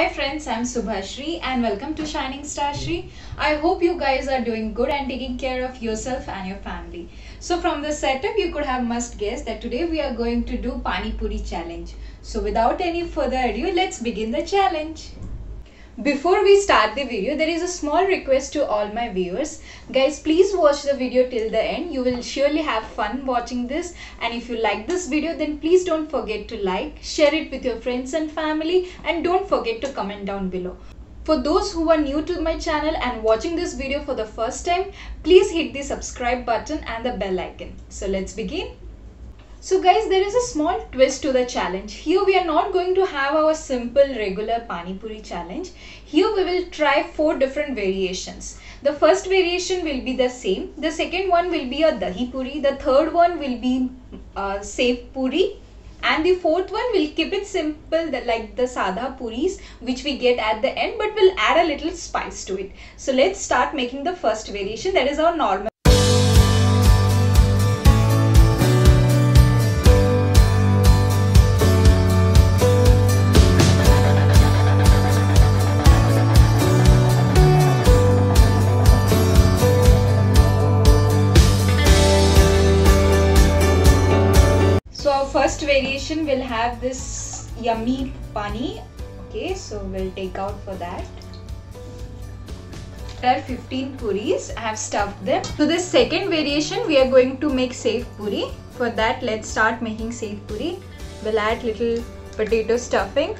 Hi friends, I'm Subhashri and welcome to Shining Star Shri. I hope you guys are doing good and taking care of yourself and your family. So from the setup you could have must guess that today we are going to do Pani Puri challenge. So without any further ado, let's begin the challenge. Before we start the video, there is a small request to all my viewers. Guys, please watch the video till the end. You will surely have fun watching this. And if you like this video, then please don't forget to like, share it with your friends and family. And don't forget to comment down below. For those who are new to my channel and watching this video for the first time, please hit the subscribe button and the bell icon. So let's begin. So guys, there is a small twist to the challenge. Here we are not going to have our simple regular Pani Puri challenge. Here we will try four different variations. The first variation will be the same. The second one will be a Dahi Puri. The third one will be uh, Sev Puri. And the fourth one will keep it simple like the Sadha Puris which we get at the end but we'll add a little spice to it. So let's start making the first variation that is our normal first variation will have this yummy pani. Okay, so we'll take out for that. There are 15 puris. I have stuffed them. So this second variation we are going to make Sev puri. For that let's start making Sev puri. We'll add little potato stuffing.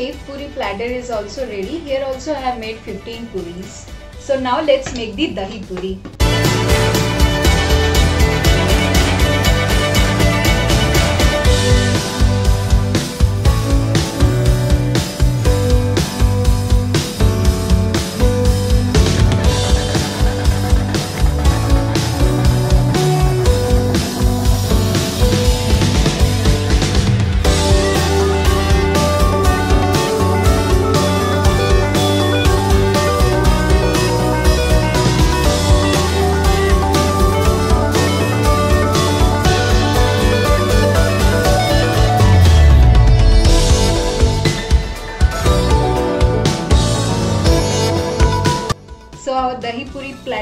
Our puri platter is also ready. Here also I have made 15 puris. So now let's make the dahi puri.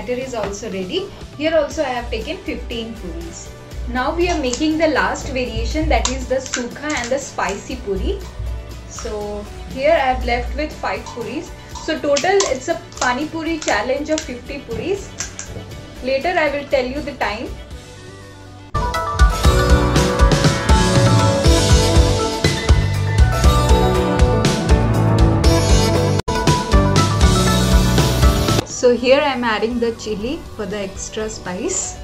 Platter is also ready. Here also I have taken 15 puris. Now we are making the last variation that is the sukha and the spicy puri. So here I have left with 5 puris. So total it's a pani puri challenge of 50 puris. Later I will tell you the time. So here I am adding the chili for the extra spice.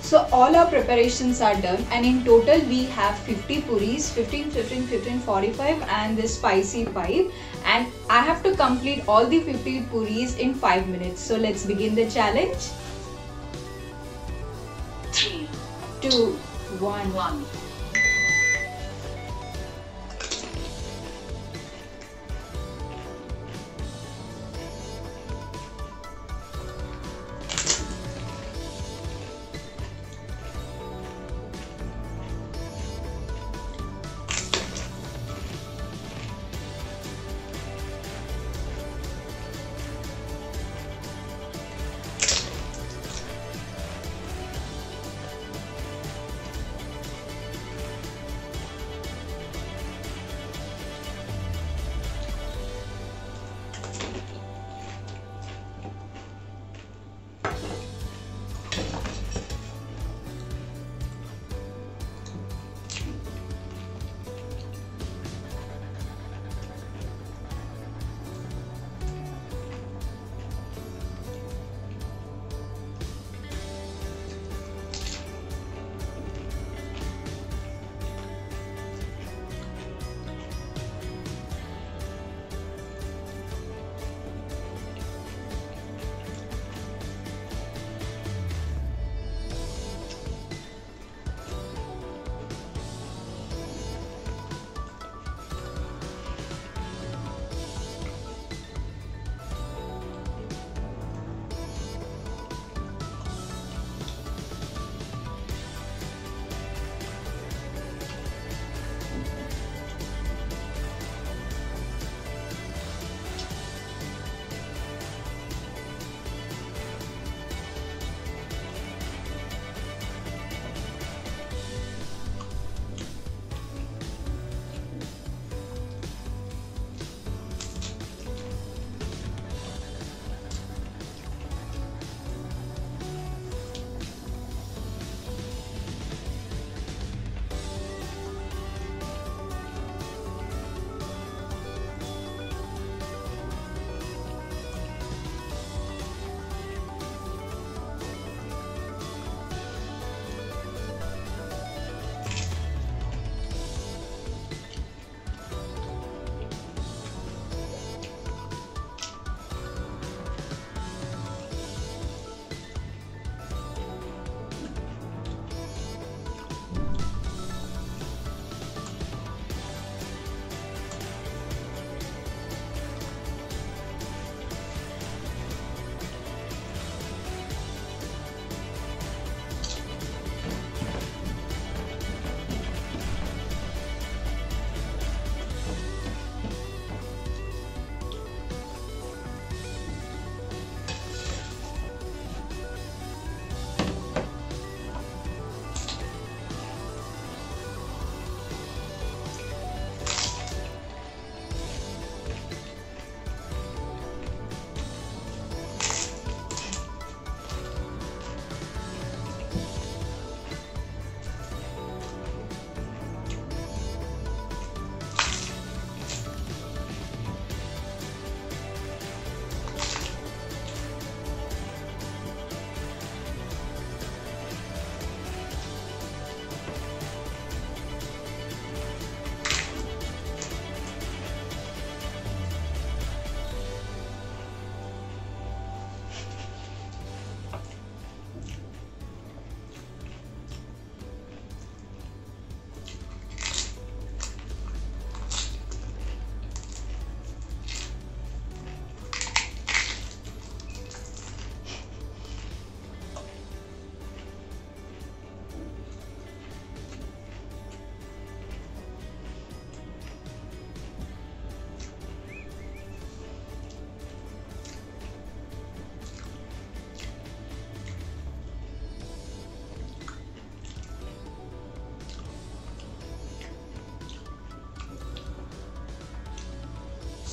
So all our preparations are done and in total we have 50 puris, 15, 15, 15, 45 and this spicy 5 and I have to complete all the 50 puris in 5 minutes. So let's begin the challenge. Two, one. one.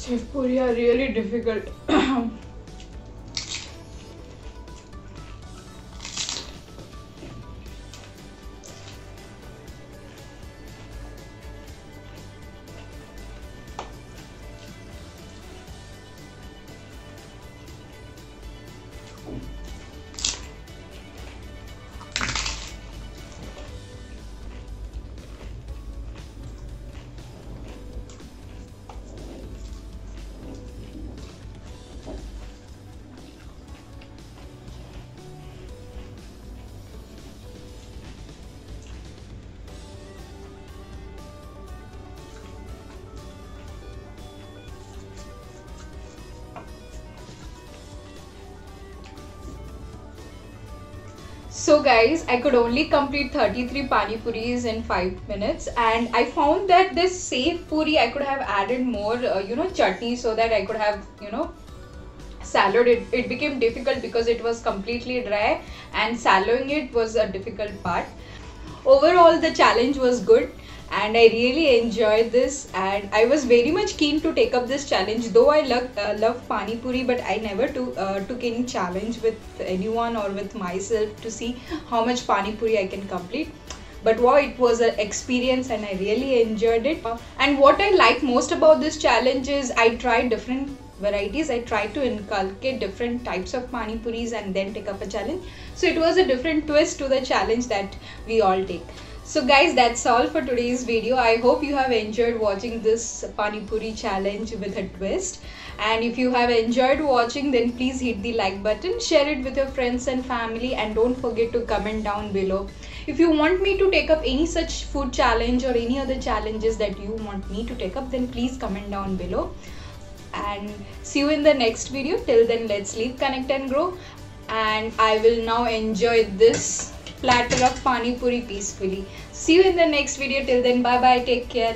Sev puri are really difficult. So guys, I could only complete 33 pani puris in 5 minutes and I found that this Sev puri I could have added more uh, you know chutney so that I could have you know salad it, it became difficult because it was completely dry and sallowing it was a difficult part. Overall the challenge was good and I really enjoyed this. And I was very much keen to take up this challenge though I love, uh, love Pani Puri but I never took, uh, took any challenge with anyone or with myself to see how much Pani Puri I can complete. But wow it was an experience and I really enjoyed it. And what I like most about this challenge is I tried different varieties. I tried to inculcate different types of pani puris and then take up a challenge. So it was a different twist to the challenge that we all take so guys that's all for today's video. I hope you have enjoyed watching this Pani Puri challenge with a twist. And if you have enjoyed watching then please hit the like button, share it with your friends and family and don't forget to comment down below. If you want me to take up any such food challenge or any other challenges that you want me to take up then please comment down below. And see you in the next video. Till then let's live, connect and grow. And I will now enjoy this platter of pani puri peacefully. See you in the next video. Till then, bye bye. Take care.